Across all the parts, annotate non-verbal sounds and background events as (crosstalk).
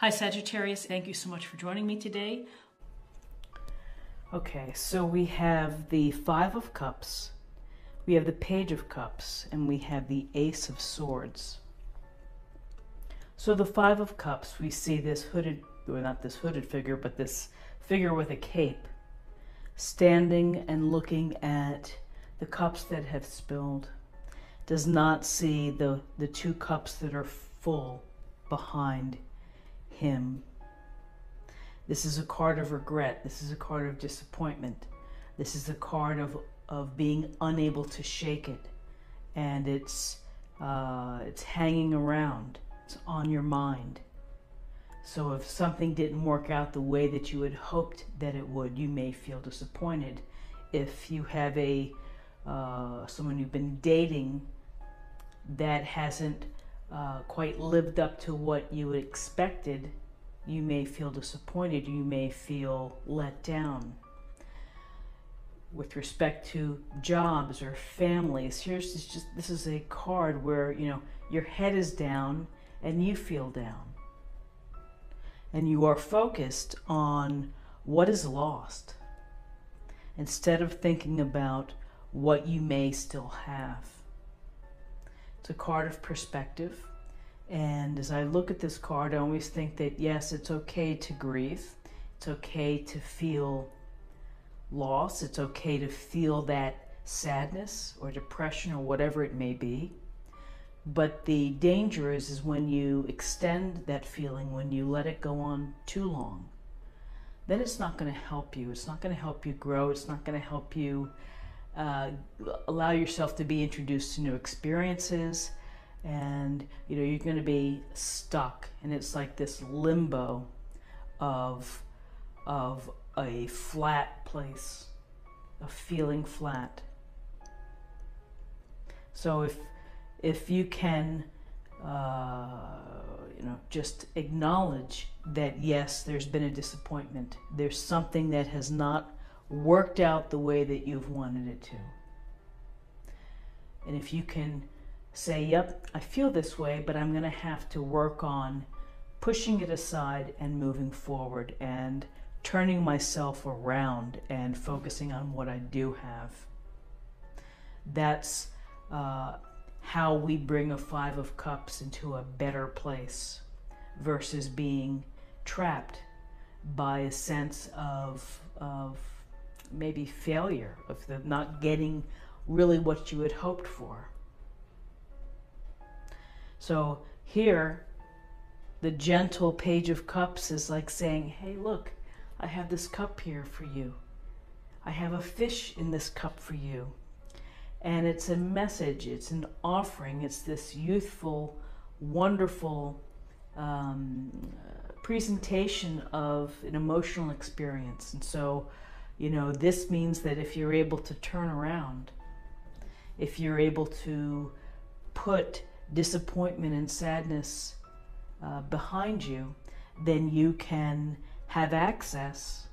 Hi, Sagittarius. Thank you so much for joining me today. Okay, so we have the Five of Cups, we have the Page of Cups, and we have the Ace of Swords. So the Five of Cups, we see this hooded, well, not this hooded figure, but this figure with a cape, standing and looking at the cups that have spilled, does not see the, the two cups that are full behind him. This is a card of regret. This is a card of disappointment. This is a card of, of being unable to shake it. And it's, uh, it's hanging around. It's on your mind. So if something didn't work out the way that you had hoped that it would, you may feel disappointed. If you have a uh, someone you've been dating that hasn't uh, quite lived up to what you expected, you may feel disappointed, you may feel let down. With respect to jobs or families, here's this just this is a card where you know your head is down and you feel down. And you are focused on what is lost instead of thinking about what you may still have. It's a card of perspective. And as I look at this card, I always think that yes, it's okay to grieve. It's okay to feel loss. It's okay to feel that sadness or depression or whatever it may be. But the danger is, is when you extend that feeling, when you let it go on too long, then it's not going to help you. It's not going to help you grow. It's not going to help you uh, allow yourself to be introduced to new experiences. And you know you're going to be stuck and it's like this limbo of of a flat place of feeling flat. So if if you can uh, you know just acknowledge that yes there's been a disappointment there's something that has not worked out the way that you've wanted it to. And if you can say, Yep, I feel this way, but I'm going to have to work on pushing it aside and moving forward and turning myself around and focusing on what I do have. That's uh, how we bring a Five of Cups into a better place versus being trapped by a sense of, of maybe failure, of the not getting really what you had hoped for. So here, the gentle Page of Cups is like saying, Hey, look, I have this cup here for you. I have a fish in this cup for you. And it's a message, it's an offering, it's this youthful, wonderful um, presentation of an emotional experience. And so you know, this means that if you're able to turn around, if you're able to put disappointment and sadness uh, behind you, then you can have access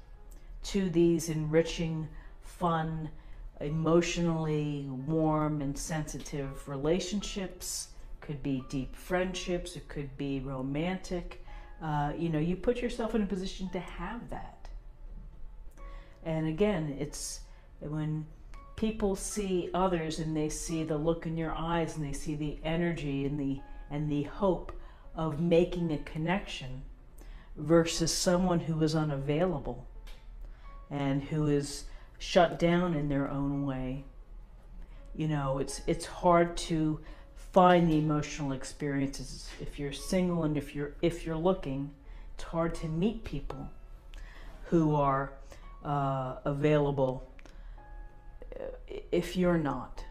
to these enriching, fun, emotionally warm and sensitive relationships. Could be deep friendships, it could be romantic. Uh, you know, you put yourself in a position to have that. And again, it's when people see others and they see the look in your eyes and they see the energy and the and the hope of making a connection versus someone who is unavailable and who is shut down in their own way. You know, it's it's hard to find the emotional experiences if you're single and if you're if you're looking, it's hard to meet people who are uh, available if you're not.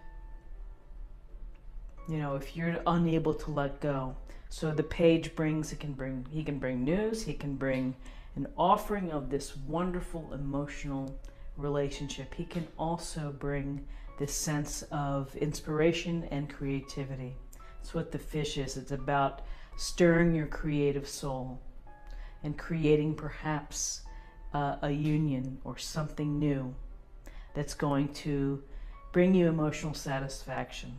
You know, if you're unable to let go. So the page brings, it can bring, he can bring news, he can bring an offering of this wonderful emotional relationship. He can also bring this sense of inspiration and creativity. It's what the fish is. It's about stirring your creative soul and creating perhaps uh, a union or something new that's going to bring you emotional satisfaction.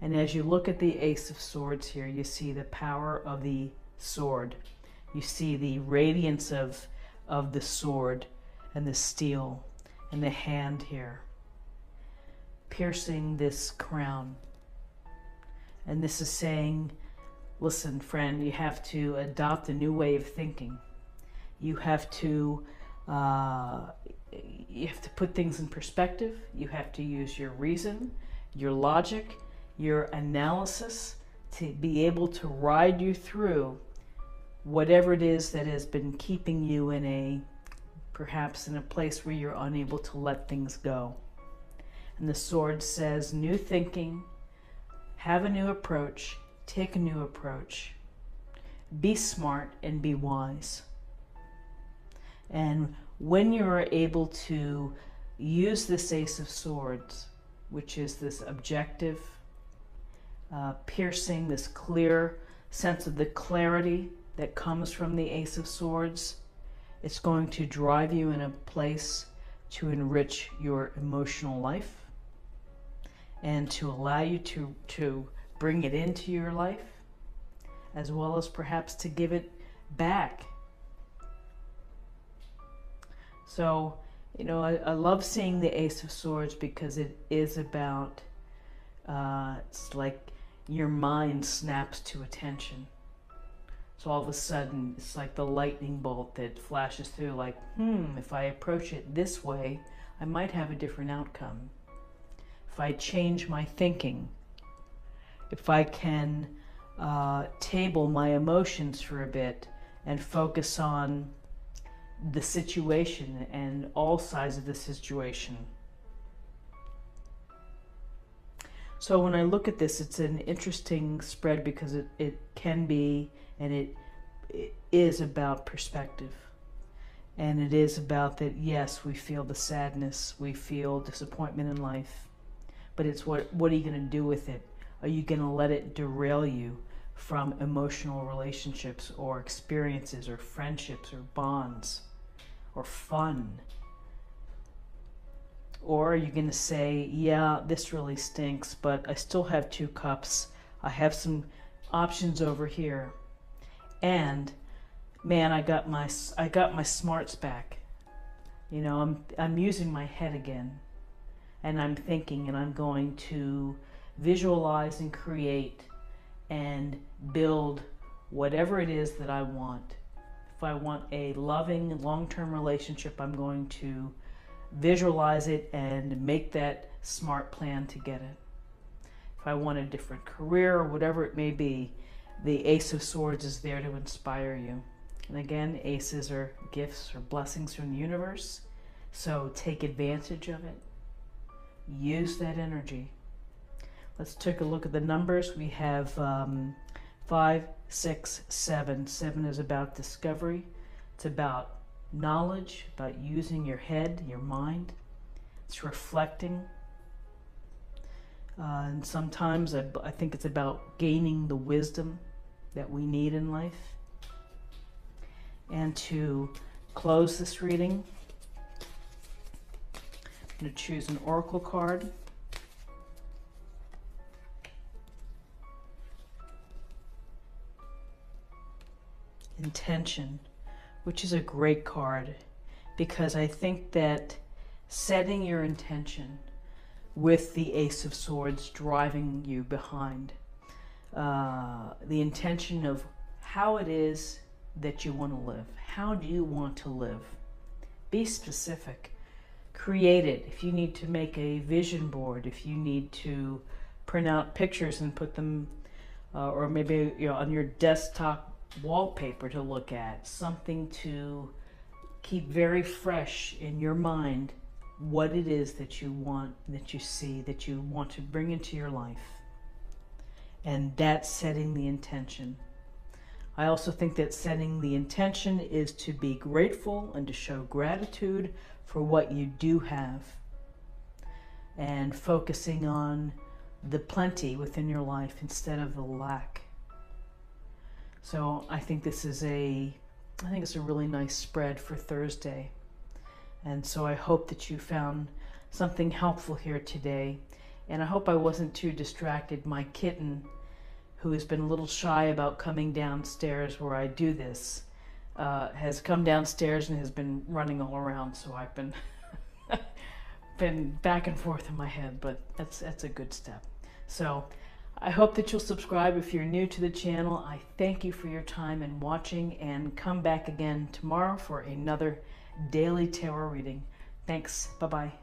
And as you look at the Ace of Swords here, you see the power of the sword. You see the radiance of, of the sword and the steel and the hand here, piercing this crown. And this is saying, listen, friend, you have to adopt a new way of thinking. You have to uh, you have to put things in perspective. You have to use your reason, your logic, your analysis to be able to ride you through whatever it is that has been keeping you in a perhaps in a place where you're unable to let things go. And the sword says new thinking, have a new approach, take a new approach, be smart and be wise. And when you are able to use this Ace of Swords, which is this objective, uh, piercing, this clear sense of the clarity that comes from the Ace of Swords, it's going to drive you in a place to enrich your emotional life and to allow you to, to bring it into your life, as well as perhaps to give it back. So, you know, I, I love seeing the Ace of Swords because it is about, uh, it's like your mind snaps to attention. So all of a sudden, it's like the lightning bolt that flashes through, like, hmm, if I approach it this way, I might have a different outcome. If I change my thinking, if I can uh, table my emotions for a bit and focus on the situation and all sides of the situation So when I look at this, it's an interesting spread because it, it can be and it, it is about perspective. And it is about that, yes, we feel the sadness, we feel disappointment in life, but it's what, what are you going to do with it? Are you going to let it derail you from emotional relationships or experiences or friendships or bonds or fun? Or are you going to say, yeah, this really stinks, but I still have two cups. I have some options over here. And man, I got my I got my smarts back. You know, I'm I'm using my head again. And I'm thinking and I'm going to visualize and create and build whatever it is that I want. If I want a loving long-term relationship, I'm going to visualize it and make that smart plan to get it. If I want a different career or whatever it may be, the Ace of Swords is there to inspire you. And again, aces are gifts or blessings from the universe. So take advantage of it. Use that energy. Let's take a look at the numbers. We have um, five, six, seven. Seven is about discovery. It's about knowledge, about using your head, your mind. It's reflecting. Uh, and sometimes I, I think it's about gaining the wisdom that we need in life. And to close this reading, I'm going to choose an oracle card. Intention which is a great card because I think that setting your intention with the Ace of Swords driving you behind, uh, the intention of how it is that you want to live. How do you want to live? Be specific. Create it. If you need to make a vision board, if you need to print out pictures and put them, uh, or maybe you know on your desktop wallpaper to look at, something to keep very fresh in your mind what it is that you want, that you see, that you want to bring into your life. And that's setting the intention. I also think that setting the intention is to be grateful and to show gratitude for what you do have. And focusing on the plenty within your life instead of the lack. So I think this is a, I think it's a really nice spread for Thursday. And so I hope that you found something helpful here today. And I hope I wasn't too distracted. My kitten, who has been a little shy about coming downstairs where I do this, uh, has come downstairs and has been running all around. So I've been (laughs) been back and forth in my head, but that's that's a good step. So I hope that you'll subscribe if you're new to the channel. I thank you for your time and watching and come back again tomorrow for another daily tarot reading. Thanks. Bye-bye.